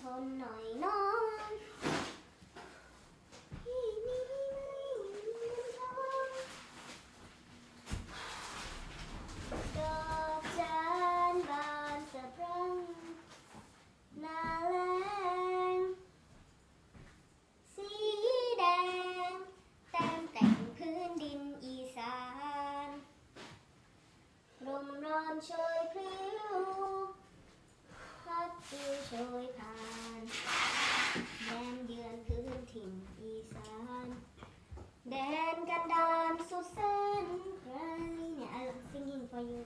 ทนหน่อยน้องที่นี่ไม่มีทางดอกจานบานสะพรั่งนาแรงสีแดงแต้มแต่งพื้นดินอีสานลมร้อนโชยพลิ้วพั ดฟิวโชยผ่านแดนเยือนพื้นถิ่นอีสาน แดนกันดานสุดแสนไกลเนี่ย I'm singing for you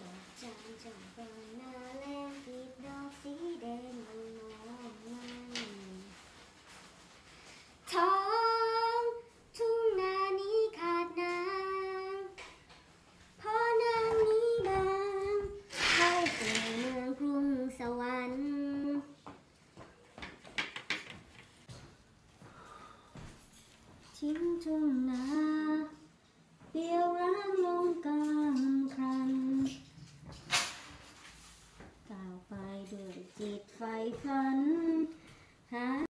ดอกจานจงบานหน้าแรงกีบดอกสีแดงงามมันท้องทุ่งนานี้ขาดน้ำเพราะน้ำนี้บางเข้าสู่เมืองกรุงสวรรค์ ทิ้งทุ่งนาเดียวร้างลงกลางคันก้าวไปด้วยจิตไฟฝันหา